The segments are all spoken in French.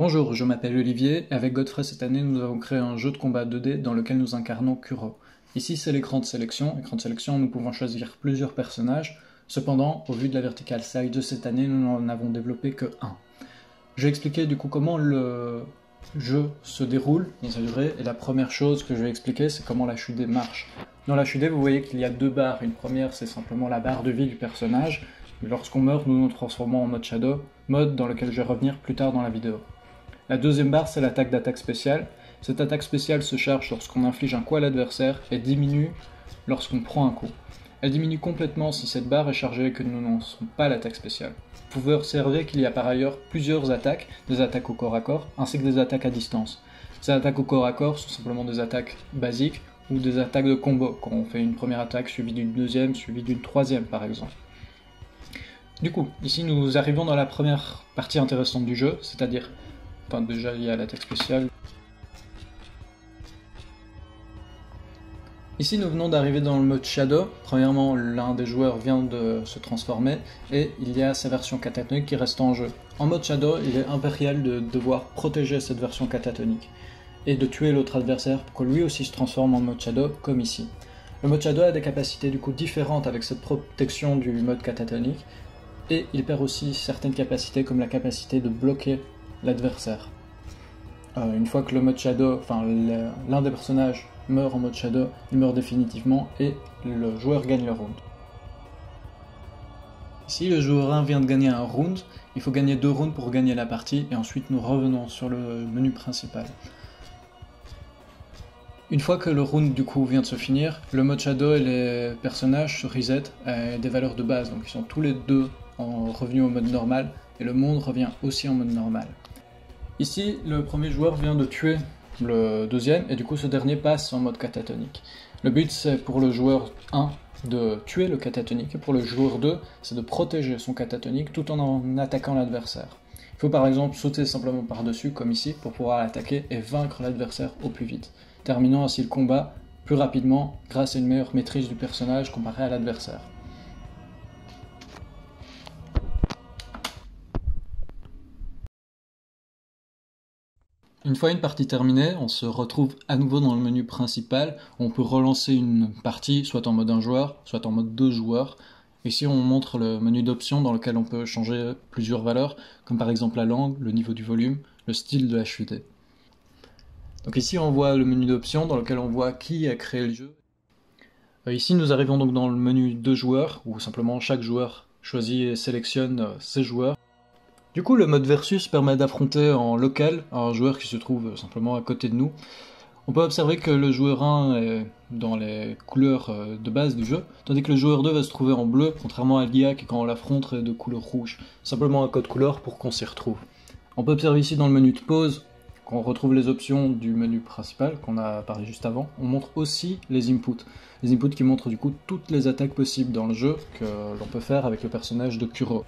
Bonjour, je m'appelle Olivier et avec Godfrey cette année nous avons créé un jeu de combat 2D dans lequel nous incarnons Kuro. Ici c'est l'écran de sélection, écran de sélection nous pouvons choisir plusieurs personnages, cependant au vu de la vertical size de cette année nous n'en avons développé que un. Je vais expliquer du coup comment le jeu se déroule dans sa durée et la première chose que je vais expliquer c'est comment la HUD marche. Dans la HUD vous voyez qu'il y a deux barres, une première c'est simplement la barre de vie du personnage, lorsqu'on meurt nous nous transformons en mode shadow, mode dans lequel je vais revenir plus tard dans la vidéo. La deuxième barre, c'est l'attaque d'attaque spéciale. Cette attaque spéciale se charge lorsqu'on inflige un coup à l'adversaire et diminue lorsqu'on prend un coup. Elle diminue complètement si cette barre est chargée et que nous n'en sommes pas l'attaque spéciale. Vous pouvez observer qu'il y a par ailleurs plusieurs attaques, des attaques au corps à corps, ainsi que des attaques à distance. Ces attaques au corps à corps sont simplement des attaques basiques ou des attaques de combo, quand on fait une première attaque suivie d'une deuxième, suivie d'une troisième par exemple. Du coup, ici nous arrivons dans la première partie intéressante du jeu, c'est-à-dire Déjà, y a l'attaque spéciale. Ici, nous venons d'arriver dans le mode Shadow. Premièrement, l'un des joueurs vient de se transformer et il y a sa version catatonique qui reste en jeu. En mode Shadow, il est impérial de devoir protéger cette version catatonique et de tuer l'autre adversaire pour que lui aussi se transforme en mode Shadow, comme ici. Le mode Shadow a des capacités du coup différentes avec cette protection du mode catatonique et il perd aussi certaines capacités comme la capacité de bloquer l'adversaire. Euh, une fois que le mode shadow, enfin l'un des personnages meurt en mode shadow, il meurt définitivement et le joueur gagne le round. Si le joueur 1 vient de gagner un round, il faut gagner deux rounds pour gagner la partie et ensuite nous revenons sur le menu principal. Une fois que le round du coup vient de se finir, le mode shadow et les personnages se reset à des valeurs de base, donc ils sont tous les deux en revenus au mode normal et le monde revient aussi en mode normal. Ici, le premier joueur vient de tuer le deuxième, et du coup ce dernier passe en mode catatonique. Le but c'est pour le joueur 1 de tuer le catatonique, et pour le joueur 2 c'est de protéger son catatonique tout en, attaquant l'adversaire. Il faut par exemple sauter simplement par-dessus, comme ici, pour pouvoir l'attaquer et vaincre l'adversaire au plus vite, terminant ainsi le combat plus rapidement grâce à une meilleure maîtrise du personnage comparé à l'adversaire. Une fois une partie terminée, on se retrouve à nouveau dans le menu principal. On peut relancer une partie, soit en mode un joueur, soit en mode deux joueurs. Ici, on montre le menu d'options dans lequel on peut changer plusieurs valeurs, comme par exemple la langue, le niveau du volume, le style de la chute. Donc ici, on voit le menu d'options dans lequel on voit qui a créé le jeu. Euh, ici, nous arrivons donc dans le menu deux joueurs, où simplement chaque joueur choisit et sélectionne euh, ses joueurs. Du coup, le mode versus permet d'affronter en local un joueur qui se trouve simplement à côté de nous. On peut observer que le joueur 1 est dans les couleurs euh, de base du jeu, tandis que le joueur 2 va se trouver en bleu, contrairement à l'IA qui quand on l'affronte est de couleur rouge. Simplement un code couleur pour qu'on s'y retrouve. On peut observer ici dans le menu de pause qu'on retrouve les options du menu principal qu'on a parlé juste avant. On montre aussi les inputs. Les inputs qui montrent du coup toutes les attaques possibles dans le jeu que l'on peut faire avec le personnage de Kuro.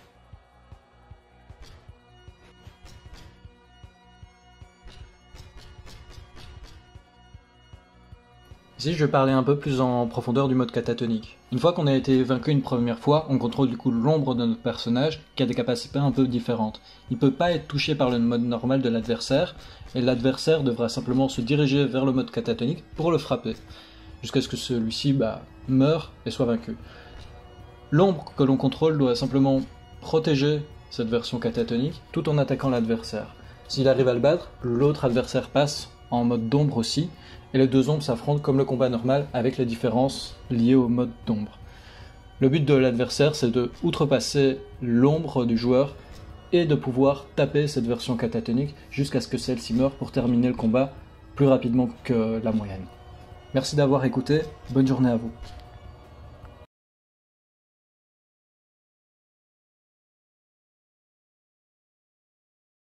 Ici, je vais parler un peu plus en profondeur du mode catatonique. Une fois qu'on a été vaincu une première fois, on contrôle du coup l'ombre de notre personnage qui a des capacités un peu différentes. Il ne peut pas être touché par le mode normal de l'adversaire, et l'adversaire devra simplement se diriger vers le mode catatonique pour le frapper, jusqu'à ce que celui-ci bah, meure et soit vaincu. L'ombre que l'on contrôle doit simplement protéger cette version catatonique tout en attaquant l'adversaire. S'il arrive à le battre, l'autre adversaire passe en mode d'ombre aussi, et les deux ombres s'affrontent comme le combat normal avec les différences liées au mode d'ombre. Le but de l'adversaire c'est de outrepasser l'ombre du joueur et de pouvoir taper cette version catatonique jusqu'à ce que celle-ci meure pour terminer le combat plus rapidement que la moyenne. Merci d'avoir écouté, bonne journée à vous.